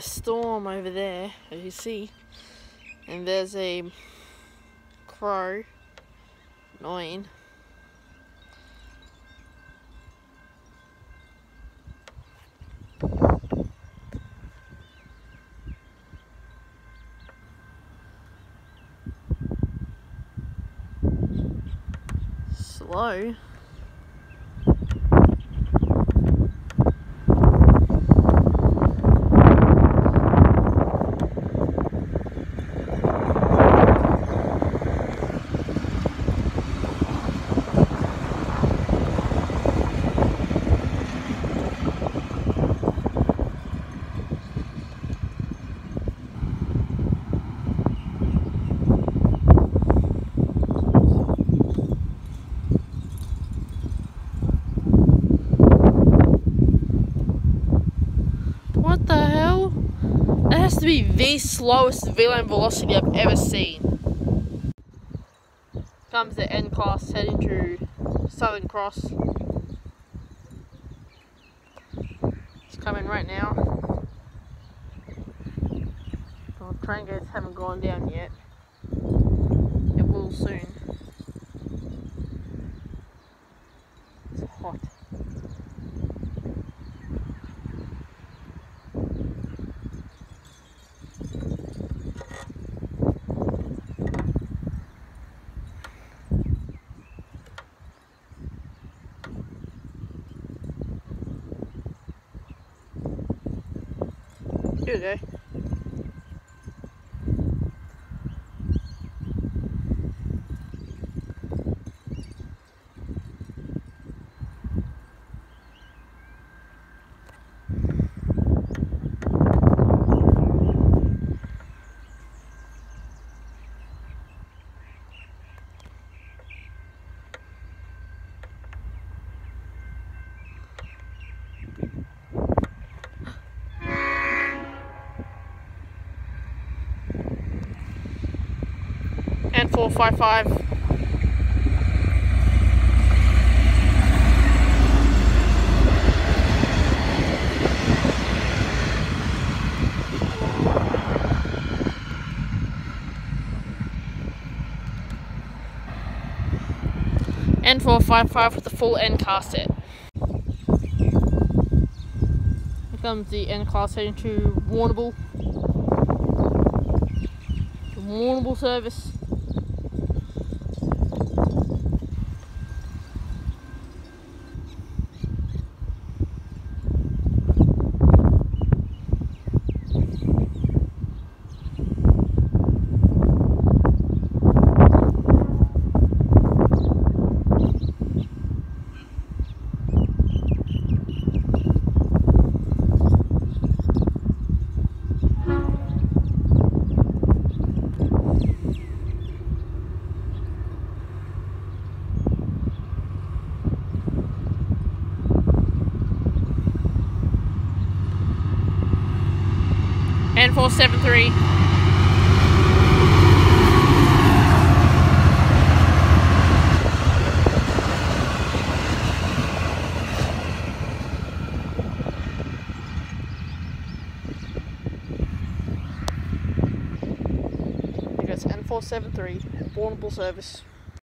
from over there, as you see. And there's a crow. Annoying. Slow. To be the slowest V-line VLocity I've ever seen. Comes the N class heading to Southern Cross. It's coming right now. Well, train gates haven't gone down yet. It will soon. It's hot. Here we and 455. N455 with the full N car set. Here comes the N class heading to Warrnambool. Warrnambool service. N473. Here N473, Warrnambool service.